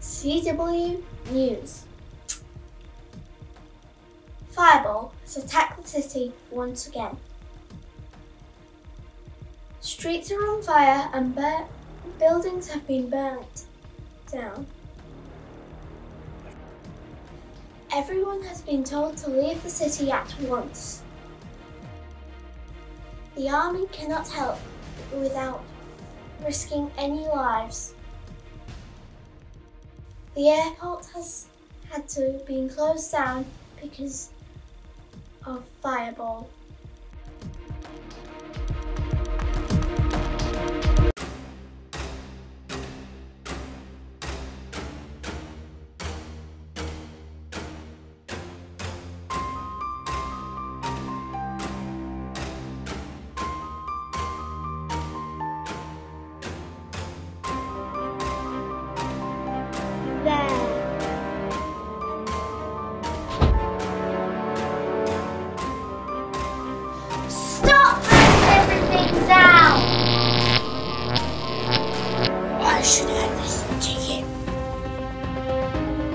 CW News. Fireball has attacked the city once again. Streets are on fire and buildings have been burnt down. Everyone has been told to leave the city at once. The army cannot help without risking any lives. The airport has had to be closed down because of fireball.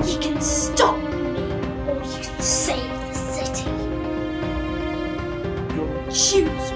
You can stop me, or you can save the city. Choose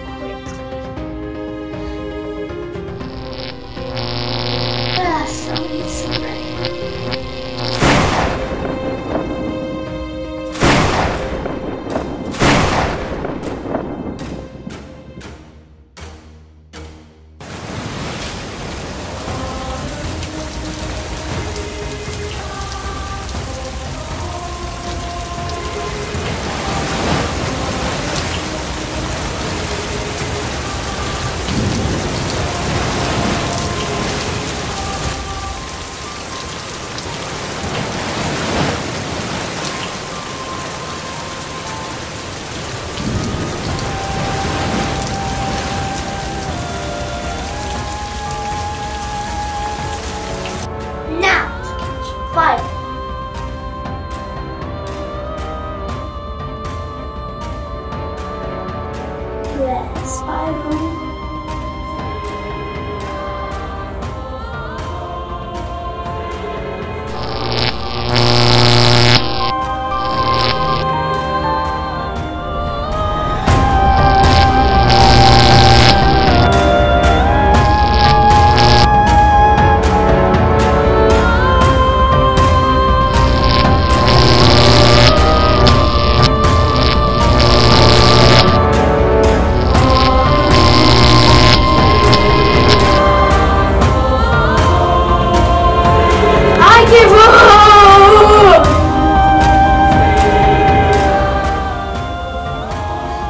fire. There's five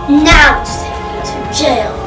Now it's taking to jail.